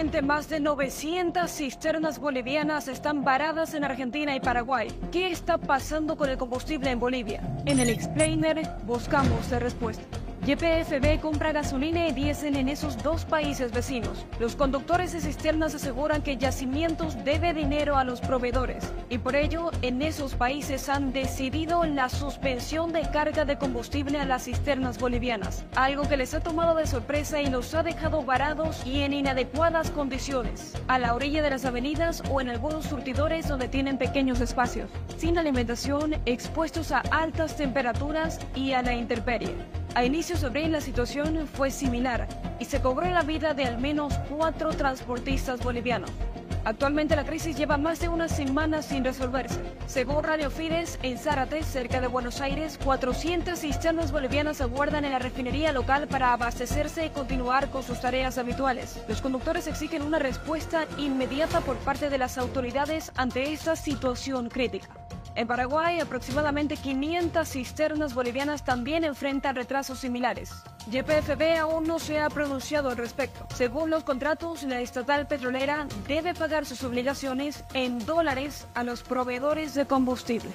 Más de 900 cisternas bolivianas están varadas en Argentina y Paraguay. ¿Qué está pasando con el combustible en Bolivia? En el explainer buscamos la respuesta. YPFB compra gasolina y diésel en esos dos países vecinos. Los conductores de cisternas aseguran que Yacimientos debe dinero a los proveedores y por ello en esos países han decidido la suspensión de carga de combustible a las cisternas bolivianas, algo que les ha tomado de sorpresa y los ha dejado varados y en inadecuadas condiciones, a la orilla de las avenidas o en algunos surtidores donde tienen pequeños espacios, sin alimentación, expuestos a altas temperaturas y a la intemperie. A inicios de abril la situación fue similar y se cobró la vida de al menos cuatro transportistas bolivianos. Actualmente la crisis lleva más de una semana sin resolverse. Según Radio Fides, en Zárate, cerca de Buenos Aires, 400 cisternas bolivianas aguardan en la refinería local para abastecerse y continuar con sus tareas habituales. Los conductores exigen una respuesta inmediata por parte de las autoridades ante esta situación crítica. En Paraguay, aproximadamente 500 cisternas bolivianas también enfrentan retrasos similares. YPFB aún no se ha pronunciado al respecto. Según los contratos, la estatal petrolera debe pagar sus obligaciones en dólares a los proveedores de combustible.